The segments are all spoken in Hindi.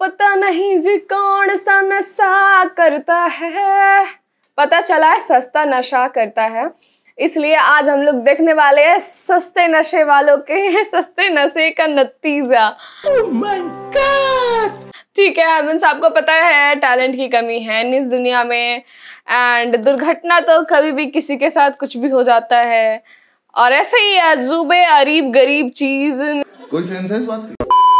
पता नहीं जी कौन सा नशा करता है। पता चला है सस्ता नशा करता है। इसलिए आज हम लोग देखने वाले हैं सस्ते नशे वालों के सस्ते नशे का नतीजा। ठीक है मीन्स आपको पता है टैलेंट की कमी है इस दुनिया में। एंड दुर्घटना तो कभी भी किसी के साथ कुछ भी हो जाता है। और ऐसे ही अजूबे अरीब गरीब चीज़। कोई सेंस है इस बात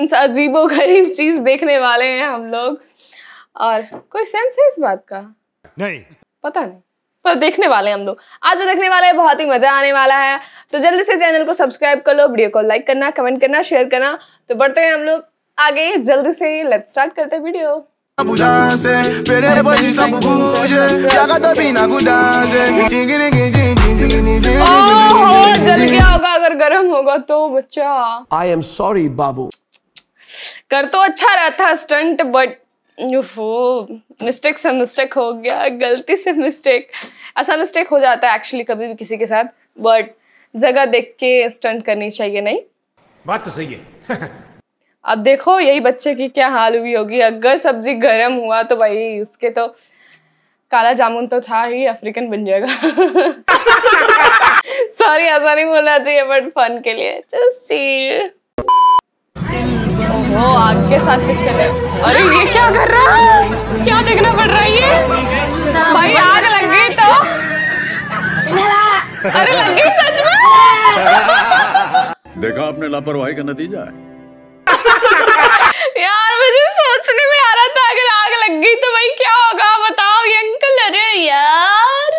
अजीबो गरीब चीज़ देखने वाले हैं हम लोग। और कोई सेंस है इस बात का? नहीं। पता नहीं। पर देखने वाले हम लोग। आज जो देखने वाले हैं बहुत ही मज़ा आने वाला है। तो जल्दी से चैनल को सब्सक्राइब कर लो वीडियो को लाइक करना कमेंट करना शेयर करना। तो बढ़ते हैं हम लोग आगे। जल्दी से लेट्स स्टार्ट करते हैं वीडियो जल गया होगा अगर गर्म होगा तो बच्चा। I am sorry Babu. कर तो अच्छा रहा था स्टंट बट वो मिस्टेक से मिस्टेक हो गया गलती से मिस्टेक ऐसा मिस्टेक हो जाता है एक्चुअली कभी भी किसी के साथ बट जगह देख के स्टंट करनी चाहिए नहीं? बात तो सही है। अब देखो यही बच्चे की क्या हाल हुई होगी। अगर सब्ज़ी गर्म हुआ तो भाई उसके तो काला जामुन तो था ही अफ्रीकन बन जाएगा। सॉरी ऐसा नहीं बोलना चाहिए बट फन के लिए। जस्ट ओहो आग के साथ कुछ कर रहे हैं। अरे ये क्या कर रहा है? क्या देखना पड़ रहा है ये? भाई आग लग गई तो? अरे लग गई सच में? देखा आपने लापरवाही का नतीजा है। यार मुझे सोचने में आ रहा था अगर आग लग गई तो भाई क्या होगा बताओ ये अंकल अरे यार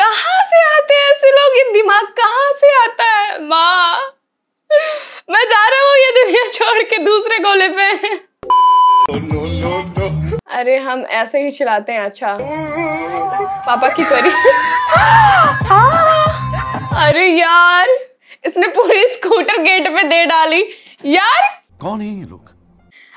कहाँ से आते हैं ऐसे लोग ये दिमाग कहाँ से आता है माँ मैं जा रहा हूँ ये दुनिया छोड़ के दूसरे गोले पे अरे हम ऐसे ही चलाते हैं अच्छा। पापा की परी अरे यार इसने पूरी स्कूटर गेट पे दे डाली। यार। कौन है ये लोग?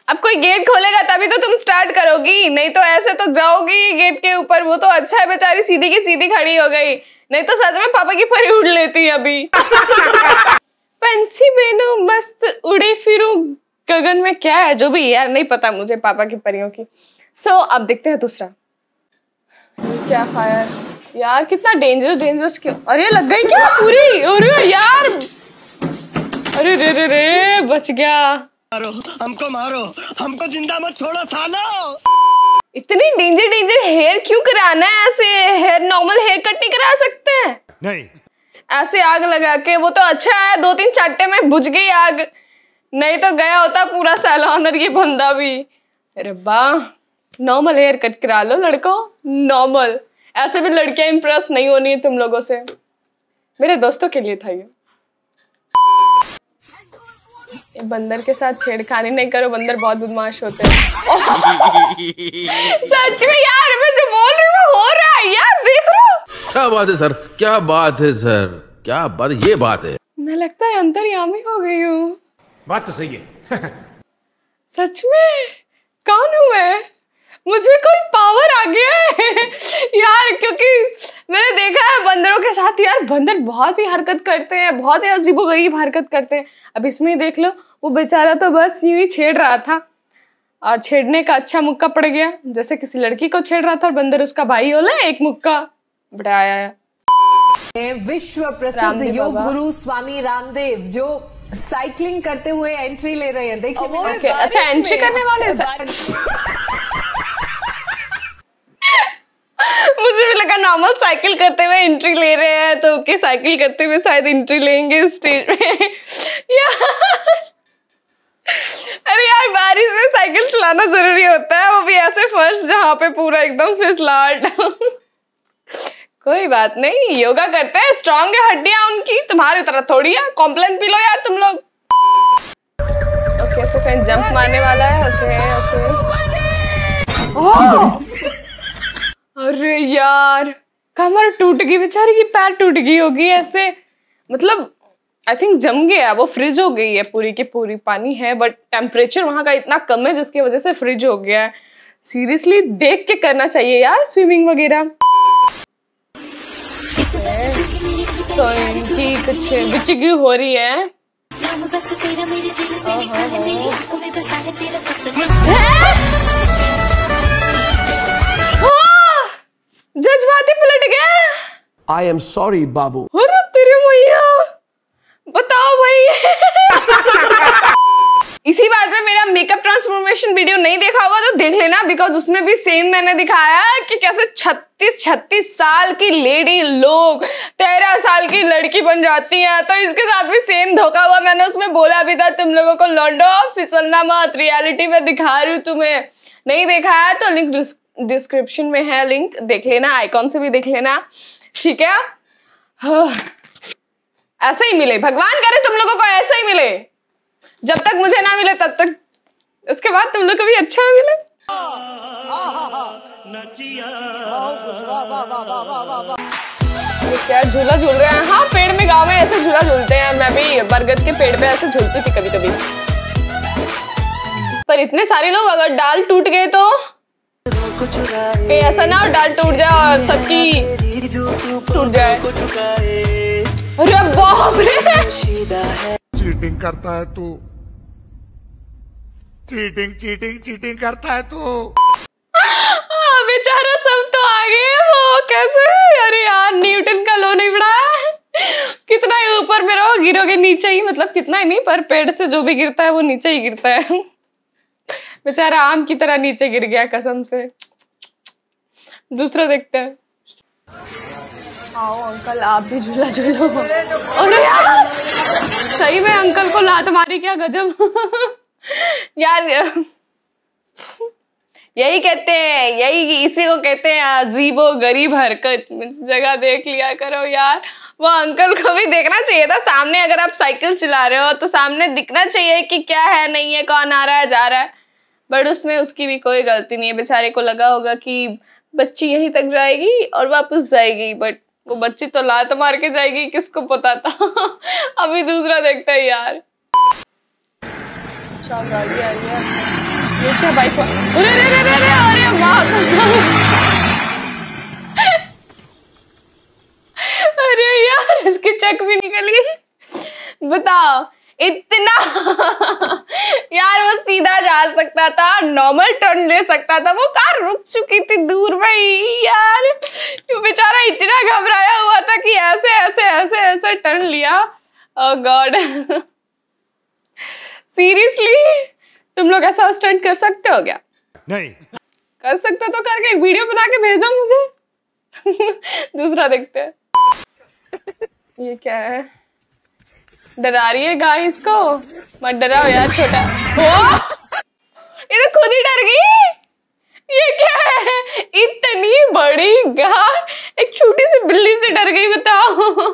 अब कोई गेट खोलेगा तभी तो तुम स्टार्ट करोगी। नहीं तो ऐसे तो जाओगी गेट के ऊपर। वो तो अच्छा है बेचारी सीधी की सीधी खड़ी हो गई। नहीं तो सच में पापा की परी उड़ लेती अभी। पंछी बेनो मस्त गगन में क्या है जो भी यार नहीं पता मुझे पापा की परियों की। सो so, अब देखते हैं दूसरा। क्या फायर यार कितना डेंजरस डेंजरस क्यों? अरे लग गई क्या पूरी? अरे यार! अरे रे रे रे बच गया। मारो हमको मारो। हमको ज़िंदा मत छोड़ो सालो! इतनी डेंजर डेंजर हेयर क्यों कराना है? ऐसे हेयर नॉर्मल हेयर कट नहीं करा सकते? हैं नहीं। ऐसे आग लगा के वो तो अच्छा है दो तीन चाटे में बुझ गई आग। नहीं तो गया होता पूरा सैलून और ये बंदा भी। अरे वाह नॉर्मल हेयर कट करा लो लड़को नॉर्मल ऐसे भी लड़कियाँ इंप्रेस नहीं होनी है तुम लोगों से। मेरे दोस्तों के लिए था ये। ये बंदर के साथ छेड़खानी नहीं करो बंदर बहुत बदमाश होते हैं। सच में यार मैं जो बोल रही हूँ वो हो रहा है यार देख रहे हो। क्या बात है सर? क्या बात है सर? क्या बात ये बात है। मैं लगता है अंतर्यामी हो गई हूँ। बात तो सही है। सच में? कौन हूँ मैं? मुझे कोई पावर आ गया है। यार क्योंकि मैंने देखा है बंदरों के साथ यार बंदर बहुत ही हरकत करते हैं बहुत ही अजीबो गरीब हरकत करते हैं। अब इसमें देख लो वो बेचारा तो बस यूँ ही छेड़ रहा था। और छेड़ने का अच्छा मुक्का पड़ गया जैसे किसी लड़की को छेड़ रहा था और बंदर उसका भाई होला एक मुक्का। बड़ा आया है। विश्व प्रसिद्ध योग गुरु स्वामी रामदेव जो साइकिलिंग करते हुए एंट्री ले रहे हैं। देखिए मैं- Okay, अच्छा एंट्री करने वाले मुझे भी लगा नॉर्मल साइकिल करते हुए एंट्री ले रहे हैं तो ओके साइकिल करते हुए शायद एंट्री लेंगे स्टेज पे यार। अरे यार बारिश में साइकिल चलाना ज़रूरी होता है वो भी ऐसे फ़र्स्ट जहाँ पे पूरा एकदम फिसलाट कोई बात नहीं, योगा करते हैं स्ट्रांग है हड्डियाँ उनकी, तुम्हारी तरह थोड़ी है कॉम्प्लेन पी लो यार तुम लोग। ओके सो कहीं जंप मारने वाला है ओके ओके ओह अरे यार कमर टूट गई बेचारी की पैर टूट गई होगी ऐसे। मतलब आई थिंक जम गया, वो फ्रिज हो गई है पूरी की पूरी, पानी है बट टेम्परेचर वहाँ का इतना कम है जिसकी वजह से फ्रिज हो गया है। सीरियसली देख के करना चाहिए यार स्विमिंग वगैरह। तो इनकी कुछ बिचगी हो रही है। है है जज्बाती पलट गया। आई एम सॉरी बाबू। अरे तेरे मैया। बताओ भाई। इसी बात पे मेरा मेकअप ट्रांसफॉर्मेशन वीडियो नहीं देखा होगा तो देख लेना बिकॉज़ उसमें भी सेम मैंने दिखाया कि कैसे 36 36 साल की लेडी लोग, तेरह साल की लड़की बन जाती हैं। तो इसके साथ भी सेम धोखा हुआ, मैंने उसमें बोला भी था, तुम लोगों को लौंडो फिसलना मत रियलिटी में दिखा रही हूँ तुम्हें। नहीं देखा है तो लिंक डिस्क्रिप्शन में है लिंक देख लेना आइकॉन से भी देख लेना, ठीक है? हाँ। ऐसा ही मिले, भगवान करे तुम लोगों को ऐसा ही मिले। जब तक मुझे ना मिले, तब तक उसके बाद तुम लोग को भी अच्छा मिले। क्या झूला झूल रहे हैं? हाँ पेड़ में गाँव में ऐसे झूला झूलते हैं। मैं भी बरगद के पेड़ पे ऐसे झूलती थी कभी कभी पर इतने सारे लोग अगर डाल टूट गए तो? ऐसा ना डाल टूट जाए और सबकी टूट जाए। अरे बाप रे! चीटिंग करता है तू। चीटिंग चीटिंग चीटिंग करता है तू। हाँ, बेचारा सब तो आ गए वो कैसे अरे यार न्यूटन का लो नहीं पड़ा कितना ही ऊपर में रहो गिरोगे नीचे ही मतलब कितना ही नहीं पर पेड़ से जो भी गिरता है वो नीचे ही गिरता है। बेचारा आम की तरह नीचे गिर गया कसम से। दूसरा देखते हैं। आओ अंकल आप भी झूला झूलो। अरे यार सही में अंकल को लात मारी क्या गजब। यार, यही कहते हैं, यही इसी को कहते हैं, अजीबो गरीब हरकत। जगह देख लिया करो यार। वो अंकल को भी देखना चाहिए था। सामने अगर आप साइकिल चला रहे हो तो सामने दिखना चाहिए कि क्या है, नहीं है, कौन आ रहा है, जा रहा है। बट उसमें उसकी भी कोई गलती नहीं है। बेचारे को लगा होगा कि बच्ची यहीं तक जाएगी और वापस जाएगी। बट वो बच्ची तो लात मार के जाएगी, किसको पता था? अभी दूसरा देखते हैं यार। अच्छा गाड़ी आ अरे अरे अरे माँ यार, इसकी चक भी निकल गई। बताओ, इतना। यार, वो सीधा जा सकता था नॉर्मल टर्न ले सकता था। वो कार रुक चुकी थी दूर भाई। यार बेचारा इतना घबराया हुआ था कि ऐसे ऐसे ऐसे ऐसे टर्न लिया। ओह गॉड सीरियसली तुम लोग ऐसा स्टंट कर सकते हो क्या? नहीं। कर सकते तो करके वीडियो बना के भेजो मुझे। दूसरा देखते हैं। ये क्या है? डरा रही है गाय इसको? मत डराओ यार छोटा। वो ये तो खुद ही डर गई। ये क्या है? इतनी बड़ी गाय एक छोटी सी बिल्ली से डर गई बताओ।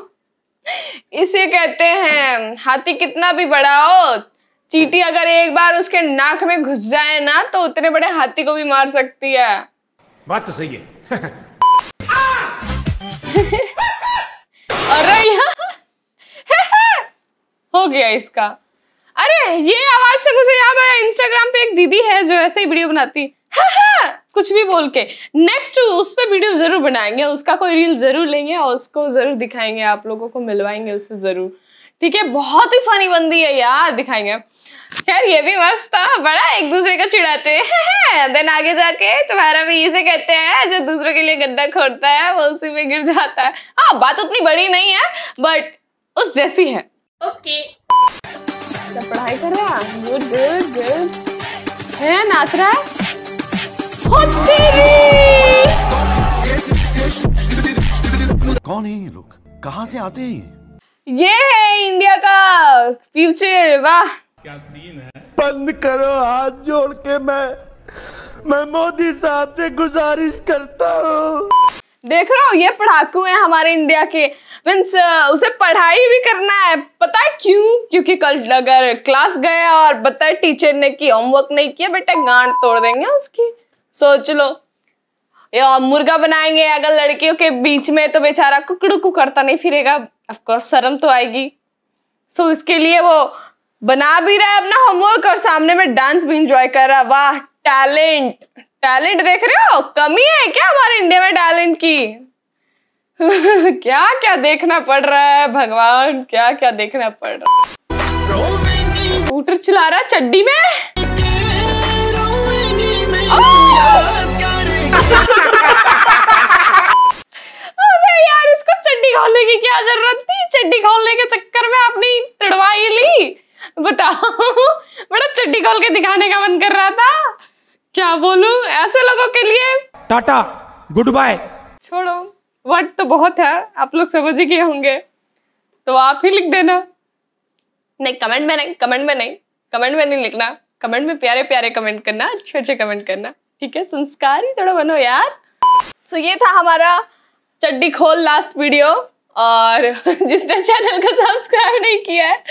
इसे कहते हैं हाथी कितना भी बड़ा हो चीटी अगर एक बार उसके नाक में घुस जाए ना तो उतने बड़े हाथी को भी मार सकती है। बात तो सही है। अरे हो गया इसका। अरे ये आवाज़ से मुझे याद आया इंस्टाग्राम पे एक दीदी है जो ऐसे ही वीडियो बनाती। कुछ भी बोल के। नेक्स्ट उस पर वीडियो ज़रूर बनाएँगे उसका कोई रील ज़रूर लेंगे और उसको ज़रूर दिखाएँगे आप लोगों को मिलवाएँगे उससे ज़रूर। ठीक है बहुत ही फनी बंदी है यार दिखाएँगे यार ये भी मस्त था बड़ा एक दूसरे को चिढ़ाते हैं। देन आगे जाके तुम्हारा भी इसे कहते हैं जो दूसरों के लिए गड्ढा खोदता है वो उसी में गिर जाता है। हाँ बात उतनी बड़ी नहीं है बट उस जैसी है। ओके पढ़ाई कर रहा गुड गुड गुड है नाच रहा है? कौन है ये लोग? कहाँ से आते हैं ये? है इंडिया का फ्यूचर वाह। क्या सीन है? बंद करो हाथ जोड़ के मैं मैं मोदी साहब से गुजारिश करता हूँ। देख रहे हो ये पढ़ाकू हैं हमारे इंडिया के। मीन्स उसे पढ़ाई भी करना है। पता है क्यों? क्योंकि कल अगर क्लास गया और बताए टीचर ने कि होमवर्क नहीं किया बेटा गांड तोड़ देंगे उसकी। सोच लो। या मुर्गा बनाएँगे अगर लड़कियों के बीच में तो बेचारा कुकड़ू कु करता नहीं फिरेगा। ऑफकोर्स शर्म तो आएगी। सो so, इसके लिए वो बना भी रहा है अपना होमवर्क और सामने में डांस भी इंजॉय कर रहा वाह टैलेंट टैलेंट देख रहे हो? कमी है क्या हमारे इंडिया में टैलेंट की? क्या क्या देखना पड़ रहा है? भगवान क्या क्या देखना पड़ रहा है? स्कूटर चला रहा है चड्डी में? अबे यार इसको चड्डी खोलने की क्या ज़रूरत थी? चड्डी खोलने के चक्कर में अपनी तड़वाई ली। बताओ। बड़ा चड्डी खोल के दिखाने का मन कर रहा था। क्या बोलूँ? ऐसे लोगों के लिए टाटा गुड बाय। छोड़ो। वर्ड तो बहुत है। आप लोग समझ ही गए होंगे। तो आप ही लिख देना। नहीं कमेंट में नहीं कमेंट में नहीं। कमेंट में नहीं लिखना। कमेंट में प्यारे प्यारे कमेंट करना अच्छे अच्छे कमेंट करना। ठीक है? संस्कारी थोड़ा बनो यार। सो so, ये था हमारा चड्डी खोल लास्ट वीडियो और जिसने चैनल को सब्सक्राइब नहीं किया है,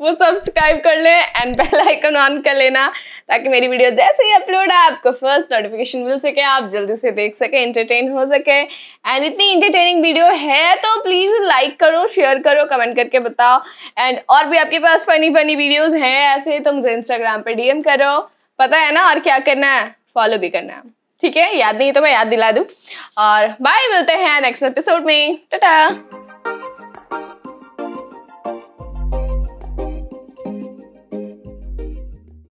वो सब्सक्राइब कर ले एंड बेल आइकन ऑन कर लेना ताकि मेरी वीडियो जैसे ही अपलोड है आपको फ़र्स्ट नोटिफिकेशन मिल सके, आप जल्दी से देख सके एंटरटेन हो सके। एंड इतनी इंटरटेनिंग वीडियो है तो प्लीज़ लाइक करो शेयर करो कमेंट करके बताओ। एंड और भी आपके पास फनी फनी वीडियोज़ हैं, ऐसे तो मुझे इंस्टाग्राम पे डीएम करो। पता है ना और क्या करना है? फॉलो भी करना है। ठीक है, याद नहीं तो मैं याद दिला दूँ। और बाय मिलते हैं नेक्स्ट एपिसोड में। टाटा